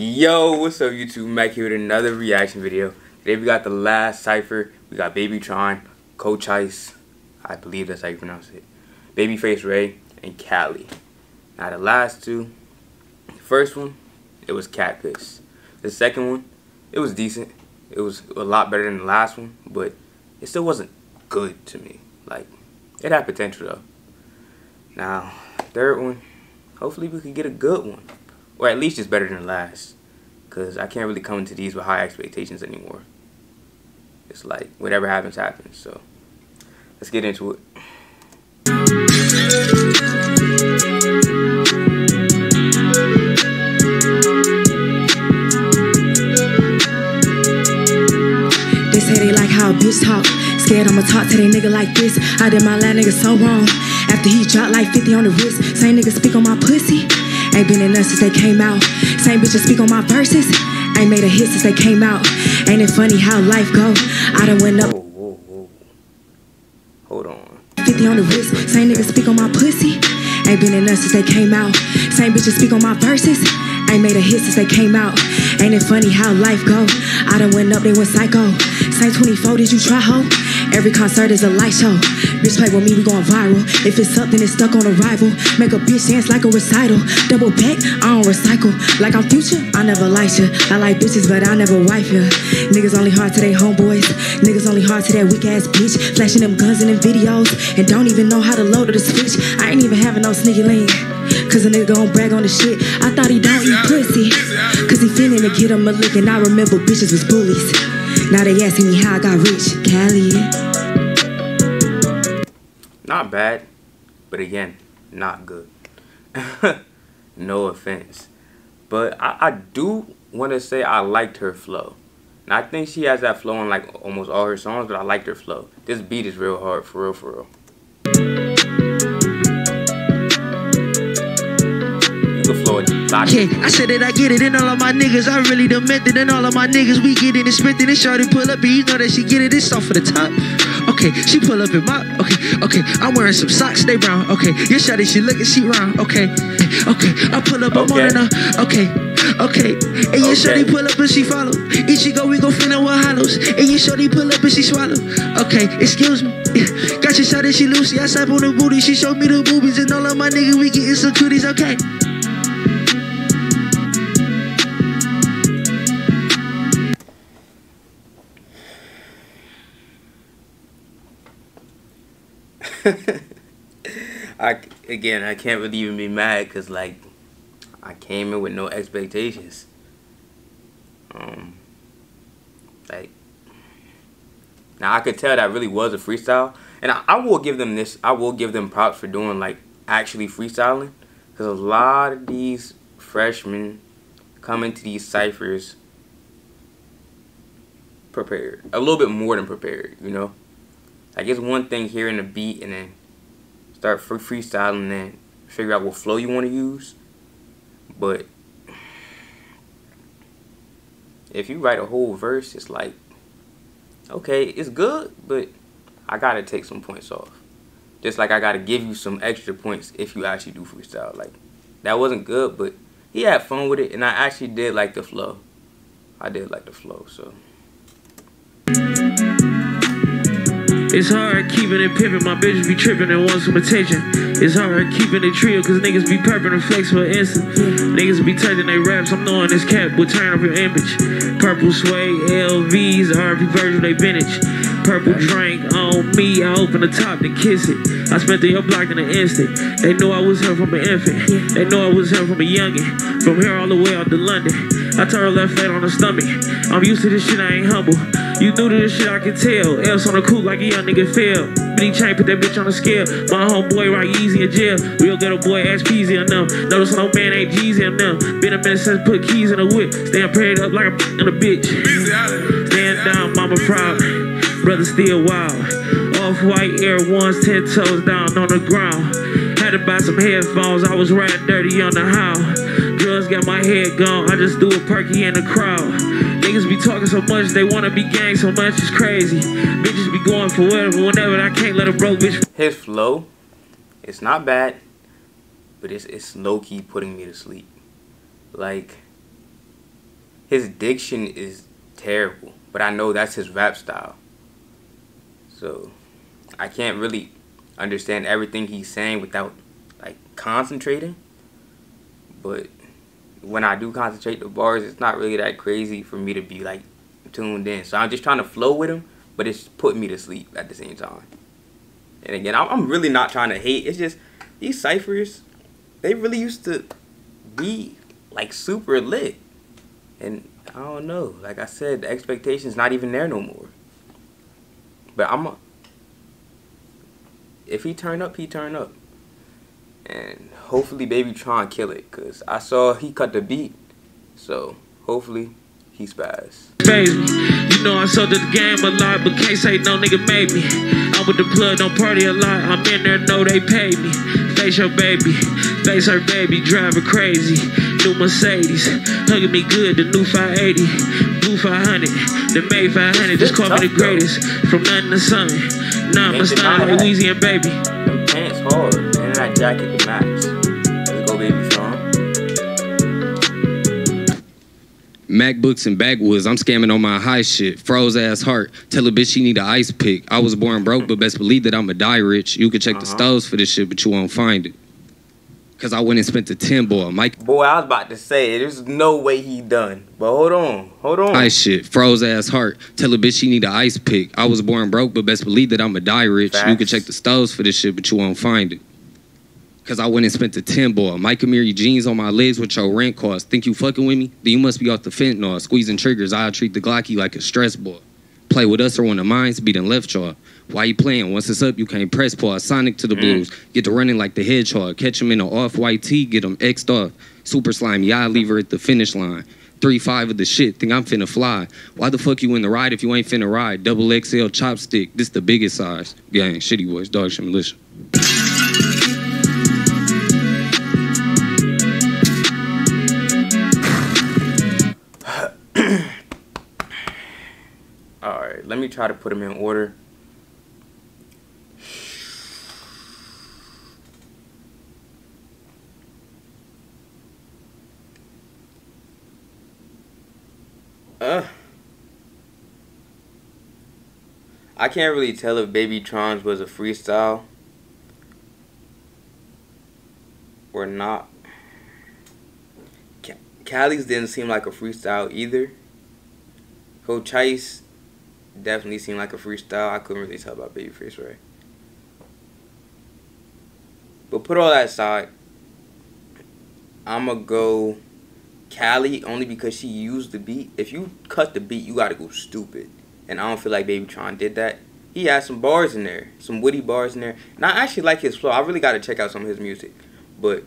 Yo, what's up YouTube? Mac here with another reaction video. Today we got the last cipher. We got Babytron, Coach Ice, I believe that's how you pronounce it. Babyface Ray, and Kali. Now the last two, the first one, it was Cat Piss. The second one, it was decent. It was a lot better than the last one, but it still wasn't good to me. Like, it had potential though. Now, third one, hopefully we could get a good one. Or at least it's better than last. Because I can't really come into these with high expectations anymore. It's like, whatever happens, happens. So, let's get into it. They say they like how a bitch talk. Scared I'ma talk to they nigga like this. I did my last nigga so wrong. After he dropped like 50 on the wrist. Same nigga speak on my pussy. Ain't been in us since they came out. Same bitches speak on my verses. Ain't made a hit since they came out. Ain't it funny how life go? I done went up Whoa, whoa, whoa. Hold on. 50 on the wrist. Same nigga speak on my pussy. Ain't been in us since they came out. Same bitches speak on my verses. Ain't made a hit since they came out. Ain't it funny how life go? I done went up, they went psycho. Same 24, did you try ho? Every concert is a light show. Bitch play with me, we going viral. If it's something, it's stuck on arrival. Make a bitch dance like a recital. Double back, I don't recycle. Like I'm future, I never like you. I like bitches, but I never wife you. Niggas only hard to their homeboys. Niggas only hard to that weak ass bitch. Flashing them guns in them videos. And don't even know how to load or the switch. I ain't even having no sneaky link. Cause a nigga gon' brag on the shit. I thought he don't eat pussy. Cause he feeling to get him a lick. And I remember bitches was bullies. Now they asking me how I got rich. Kali. Not bad, but again, not good. no offense. But I, I do want to say I liked her flow. And I think she has that flow in like almost all her songs, but I liked her flow. This beat is real hard, for real, for real. Lock Yeah, it. I said that I get it, and all of my niggas, I really done meant it, and all of my niggas, we get it and spent it, and shorty pull up, and you know that she get it, it's off for the top. Okay, she pull up in my, okay, okay, I'm wearing some socks, they brown, okay, your shorty, she looking, she round, okay, okay, I pull up, I'm Okay. on. Her, okay, okay, and your shorty Okay. pull up and she follow, go, we gon' finna with hollows, and your shorty pull up and she swallow, okay, excuse me, got your shorty, she loosey, I slap on the booty, she showed me the boobies, and all of my niggas, we getting some cooties, okay. I again, I can't really even be mad because like I came in with no expectations. Um, like now I could tell that really was a freestyle, and I, I will give them this. I will give them props for doing like actually freestyling because a lot of these freshmen come into these ciphers prepared, a little bit more than prepared. You know, like it's one thing hearing the beat and then start free freestyling and figure out what flow you want to use. But if you write a whole verse, it's like, okay, it's good, but I gotta take some points off. Just like I gotta give you some extra points if you actually do freestyle. Like that wasn't good, but he had fun with it, and I actually did like the flow. I did like the flow, so. It's hard keeping it pimpin', my bitches be trippin' and want some attention. It's hard keeping it trio, cause niggas be purpin' and flex for instant. Niggas be touching they raps, I'm knowing this cap will turn up your image. Purple suede, LVs, RP Virgil, they vintage. Purple drink on me, I open the top to kiss it. I spent the your block in an instant. They know I was here from an infant. They know I was here from a youngin'. From here all the way out to London. I turned left flat on the stomach. I'm used to this shit, I ain't humble. You do this shit, I can tell. Else on the coupe like a young nigga fell. Bitty chain, put that bitch on the scale. My homeboy right easy in jail. Real ghetto boy, ass peasy them. Notice no man ain't Jeezy them. Been a minute since put keys in the whip. Stand prayed up like a in a bitch. Stand down, mama proud. Brother still wild. Off white Air Ones, ten toes down on the ground. Had to buy some headphones, I was riding dirty on the how. Drugs got my head gone, I just do a perky in the crowd. Niggas be talking so much, they wanna be gang so much, it's crazy. Bitches be going for whatever, whenever, I can't let a broke bitch His flow, it's not bad, but it's it's low key putting me to sleep. Like his diction is terrible, but I know that's his rap style. So I can't really understand everything he's saying without like concentrating. But when I do concentrate the bars, it's not really that crazy for me to be like tuned in. So I'm just trying to flow with them, but it's putting me to sleep at the same time. And again, I'm really not trying to hate. It's just these ciphers, they really used to be like super lit. And I don't know. Like I said, the expectation's not even there no more. But I'm a, if he turn up, he turn up. And hopefully Baby Tron kill it. Cause I saw he cut the beat. So hopefully he spaz. Baby, you know I sold the game a lot, but can't say no nigga made me. I'm with the plug, don't party a lot. I'm in there, know they pay me. Face your baby, face her baby, driving crazy. New Mercedes, hugging me good, the new 580. Blue 500, the May 500, just call me the greatest. From nothing to something. Nah, I'm a style like Weezy and Baby. Pants hard, that jacket to match. Let's go, Baby. MacBooks and backwoods, I'm scamming on my high shit. Froze ass heart. Tell a bitch she need an ice pick. I was born broke, but best believe that I'ma die rich. You can check the Uh-huh. stoves for this shit, but you won't find it. Cause I went and spent the 10 boy. Mike Boy, I was about to say, there's no way he done. But hold on, hold on. ice shit. Froze ass heart. Tell a bitch she need an ice pick. I was born broke, but best believe that I'ma die rich. You can check the stoves for this shit, but you won't find it. Cause I went and spent the 10 boy. Mike Amiri jeans on my legs with your rent cost. Think you fucking with me? Then you must be off the fentanyl. Squeezing triggers, I'll treat the Glocky like a stress ball. Play with us or one of mines, beating left jaw. Why you playing? Once it's up, you can't press pause. Sonic to the mm. blues. Get to running like the hedgehog. Catch him in an off-white tee, get him X'd off. Super slimy, I leave her at the finish line. Three five of the shit, think I'm finna fly. Why the fuck you in the ride if you ain't finna ride? Double XL chopstick, this the biggest size. Gang, shitty boys, dog shit militia. Let me try to put them in order. Uh, I can't really tell if Baby Trons was a freestyle or not. Ca- Kali's didn't seem like a freestyle either. Coach Chase definitely seemed like a freestyle. I couldn't really tell about Babyface Ray. But put all that aside, I'ma go Kali only because she used the beat. If you cut the beat, you gotta go stupid. And I don't feel like Babytron did that. He had some bars in there, some witty bars in there. And I actually like his flow. I really gotta check out some of his music. But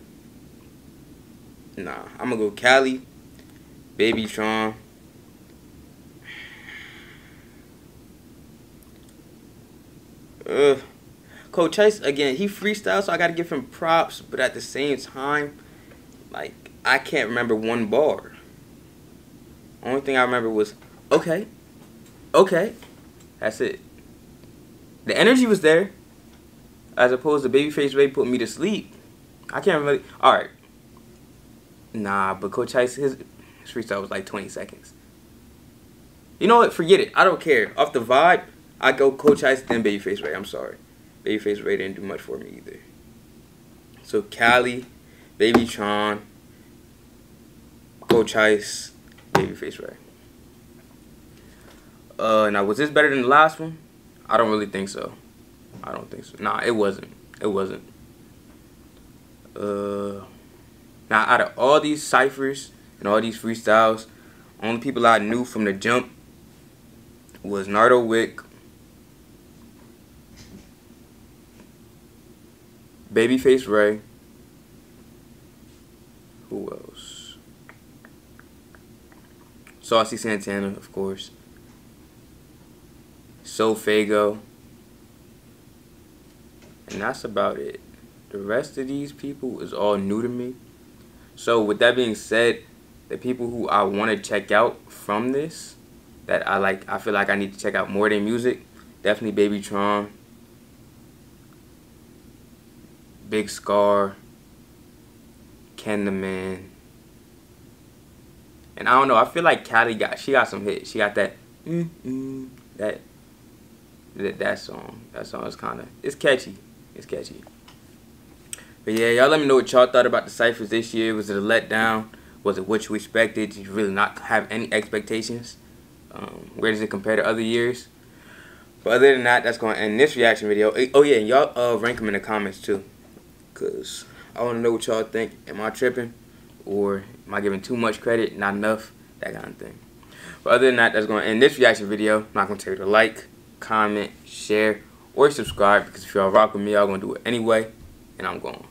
nah, I'm gonna go Kali, Babytron. Ugh. Coach Chase again, he freestyles, so I gotta give him props, but at the same time, like I can't remember one bar. Only thing I remember was okay, okay, that's it. The energy was there, as opposed to Babyface Ray put me to sleep. I can't remember. All right, nah, but Coach Chase his, his freestyle was like 20 seconds. You know what? Forget it. I don't care. Off the vibe, I go Coach Ice then Babyface Ray. I'm sorry. Babyface Ray didn't do much for me either. So Kali, Baby Tron, Coach Ice, Babyface Ray. Uh, now was this better than the last one? I don't really think so. I don't think so. Nah, it wasn't. It wasn't. Uh, now out of all these ciphers and all these freestyles, only people I knew from the jump was Nardo Wick, Babyface Ray. Who else? Saucy Santana, of course. SoFaygo. And that's about it. The rest of these people is all new to me. So with that being said, the people who I want to check out from this, that I like, I feel like I need to check out more than music, definitely Baby Tron, Big Scarr, Ken the Man, And I don't know. I feel like Kali got she got some hits. She got that mm, mm, that that that song. That song is kind of it's catchy. It's catchy. But yeah, y'all let me know what y'all thought about the ciphers this year. Was it a letdown? Was it what you expected? Did you really not have any expectations? Um, where does it compare to other years? But other than that, that's going to end this reaction video. Oh yeah, y'all uh, rank them in the comments too. Because I want to know what y'all think. Am I tripping? Or am I giving too much credit? Not enough? That kind of thing. But other than that, that's going to end this reaction video. I'm not going to tell you to like, comment, share, or subscribe. Because if y'all rock with me, y'all going to do it anyway. And I'm going.